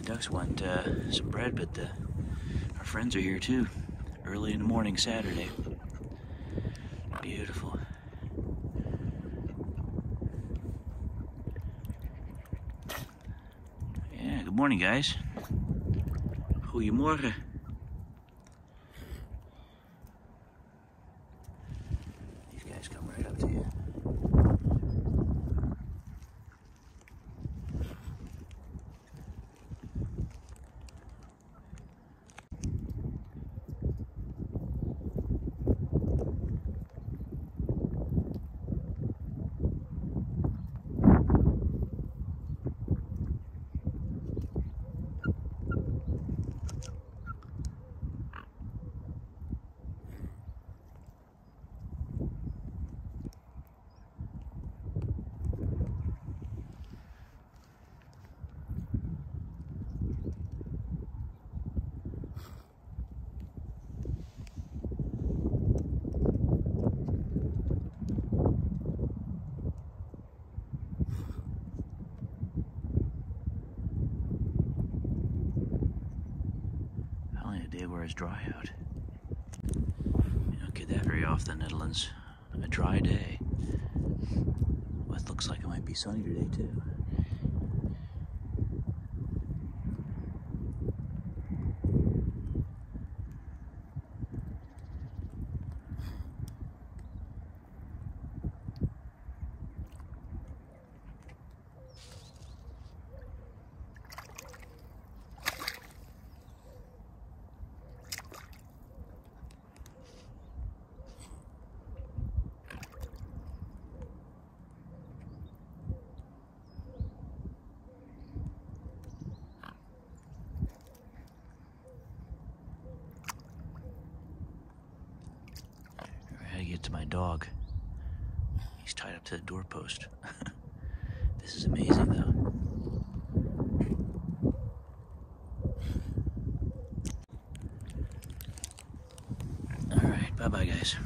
the ducks want uh, some bread, but the, our friends are here too. Early in the morning, Saturday. Beautiful. Yeah, good morning, guys. Goedemorgen. These guys come right up to you. Day where it's dry out. You don't get that very often, Netherlands. A dry day. What looks like it might be sunny today, too. I gotta to my dog. He's tied up to the doorpost. this is amazing, though. All right, bye bye, guys.